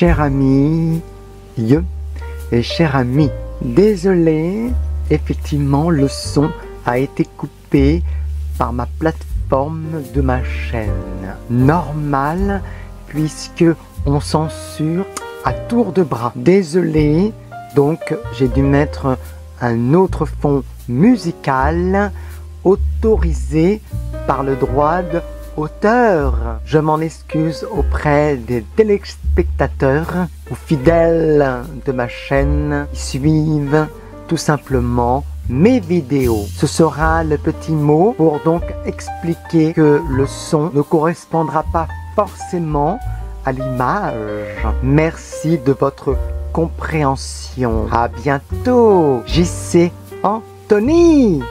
cher ami, et cher ami, désolé, effectivement le son a été coupé par ma plateforme de ma chaîne. Normal, puisque on censure à tour de bras. Désolé, donc j'ai dû mettre un autre fond musical autorisé par le droit d'auteur. Je m'en excuse auprès des téléspectateurs ou fidèles de ma chaîne qui suivent tout simplement mes vidéos. Ce sera le petit mot pour donc expliquer que le son ne correspondra pas forcément à l'image. Merci de votre compréhension. À bientôt. JC Anthony